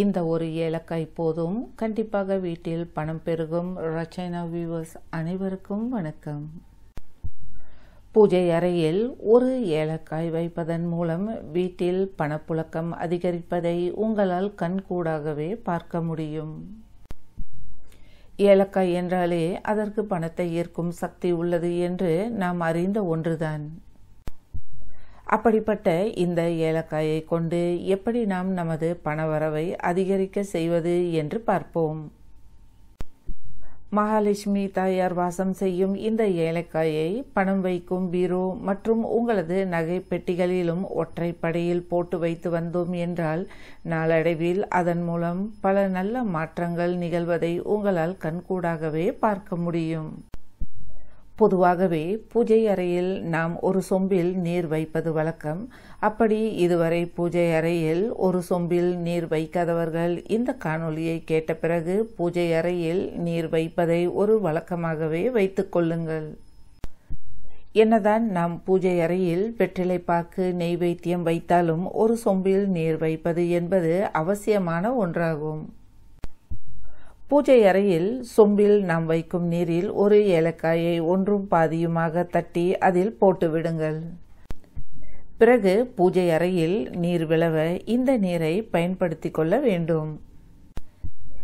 இந்த ஒரு ஏலக்காய் போதும். கண்டிப்பாக வீட்டில் பணம் பெருகும். ரச்சைனா வியூவர்ஸ் அனைவருக்கும் வணக்கம். பூஜை அறையில் ஒரு ஏலக்காய் வைப்பதன் மூலம் வீட்டில் பணப்புழக்கம் அதிகரிப்பதை உங்களால் கண்கூடாகவே பார்க்க முடியும். ஏலக்காய் என்றாலே அதற்கு பணத்தை ஈர்க்கும் சக்தி உள்ளது என்று நாம் அறிந்த ஒன்றுதான். அப்படிப்பட்ட இந்த ஏலக்காயை கொண்டு எப்படி நாம் நமது பணவரவை அதிகரிக்க செய்வது என்று பார்ப்போம். மகாலட்சுமி தாயார் வாசம் செய்யும் இந்த ஏலக்காயை பணம் வைக்கும் பீரோ மற்றும் உங்களது நகை பெட்டிகளிலும் ஒற்றைப்படையில் போட்டு வைத்து வந்தோம் என்றால் நாளடைவில் அதன் மூலம் பல நல்ல மாற்றங்கள் நிகழ்வதை உங்களால் கண்கூடாகவே பார்க்க முடியும். பொதுவாகவே பூஜை அறையில் நாம் ஒரு சொம்பில் நீர் வைப்பது வழக்கம். அப்படி இதுவரை பூஜை அறையில் ஒரு சொம்பில் நீர் வைக்காதவர்கள் இந்த காணொலியை கேட்ட பிறகு பூஜை அறையில் நீர் வைப்பதை ஒரு வழக்கமாகவே வைத்துக் கொள்ளுங்கள். என்னதான் நாம் பூஜை அறையில் வெற்றிலை பாக்கு நெய்வேத்தியம் வைத்தாலும் ஒரு சொம்பில் நீர் வைப்பது என்பது அவசியமான ஒன்றாகும். பூஜை அறையில் சொம்பில் நாம் வைக்கும் நீரில் ஒரு ஏலக்காயை ஒன்றும் பாதியுமாக தட்டி அதில் போட்டு விடுங்கள். பிறகு பூஜை அறையில் நீர் விளவ இந்த நீரை பயன்படுத்தி கொள்ள வேண்டும்.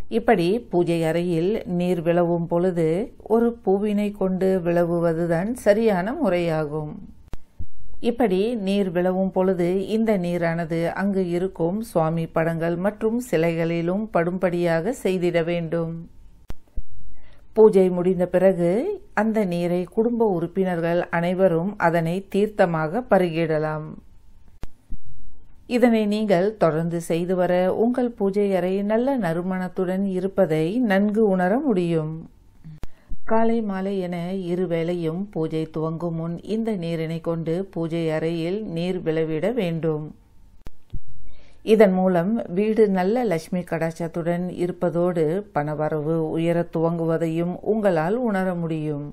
இப்படி பூஜை அறையில் நீர் விளவும் பொழுது ஒரு பூவினை கொண்டு விளவுவதுதான் சரியான முறையாகும். இப்படி நீர் விளவும் பொழுது இந்த நீரானது அங்கு இருக்கும் சுவாமி படங்கள் மற்றும் சிலைகளிலும் படும்படியாக செய்திட வேண்டும். பூஜை முடிந்த பிறகு அந்த நீரை குடும்ப உறுப்பினர்கள் அனைவரும் அதனை தீர்த்தமாக பருகிடலாம். இதனை நீங்கள் தொடர்ந்து செய்து வர உங்கள் பூஜை அறை நல்ல நறுமணத்துடன் இருப்பதை நன்கு உணர முடியும். காலை மாலை என இரு வேளையும் பூஜை துவங்கும் முன் இந்த நீரினை கொண்டு பூஜை அறையில் நீர் விளைவிட வேண்டும். இதன் மூலம் வீடு நல்ல லட்சுமி கடாச்சத்துடன் இருப்பதோடு பணவரவு உயர துவங்குவதையும் உங்களால் உணர முடியும்.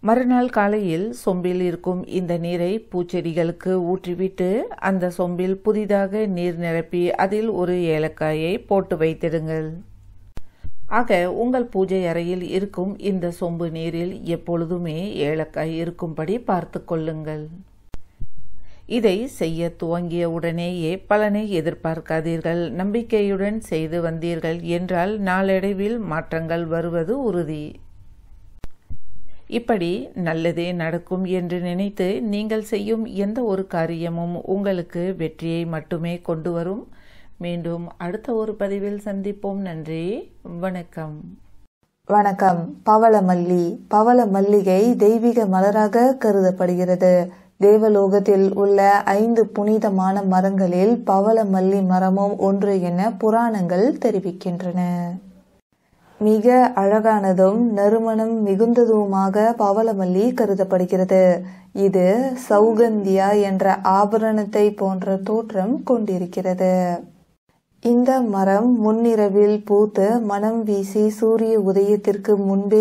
மறுநாள் காலையில் சொம்பில் இருக்கும் இந்த நீரை பூச்செடிகளுக்கு ஊற்றிவிட்டு அந்த சொம்பில் புதிதாக நீர் நிரப்பி அதில் ஒரு ஏலக்காயை போட்டு வைத்திடுங்கள். ஆக உங்கள் பூஜை அறையில் இருக்கும் இந்த சொம்பு நீரில் எப்பொழுதுமே ஏலக்காய் இருக்கும்படி பார்த்து கொள்ளுங்கள். இதை செய்ய துவங்கிய உடனேயே பலனை எதிர்பார்க்காதீர்கள். நம்பிக்கையுடன் செய்து வந்தீர்கள் என்றால் நாளடைவில் மாற்றங்கள் வருவது உறுதி. இப்படி நல்லதே நடக்கும் என்று நினைத்து நீங்கள் செய்யும் எந்த ஒரு காரியமும் உங்களுக்கு வெற்றியை மட்டுமே கொண்டு வரும். மீண்டும் அடுத்த ஒரு பதிவில் சந்திப்போம். நன்றி. வணக்கம். வணக்கம். பவளமல்லி. பவள மல்லிகை தெய்வீக மலராக கருதப்படுகிறது. தேவலோகத்தில் உள்ள ஐந்து புனிதமான மரங்களில் பவள மல்லி மரமும் ஒன்று என புராணங்கள் தெரிவிக்கின்றன. மிக அழகானதும் நறுமணம் மிகுந்ததுமாக பவளமல்லி கருதப்படுகிறது. இது சௌகந்தியா என்ற ஆபரணத்தை போன்ற தோற்றம் கொண்டிருக்கிறது. இந்த மரம் முன்னிரவில் பூத்து மனம் வீசி சூரிய உதயத்திற்கு முன்பே